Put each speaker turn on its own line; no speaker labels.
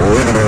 We're